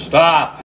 Stop.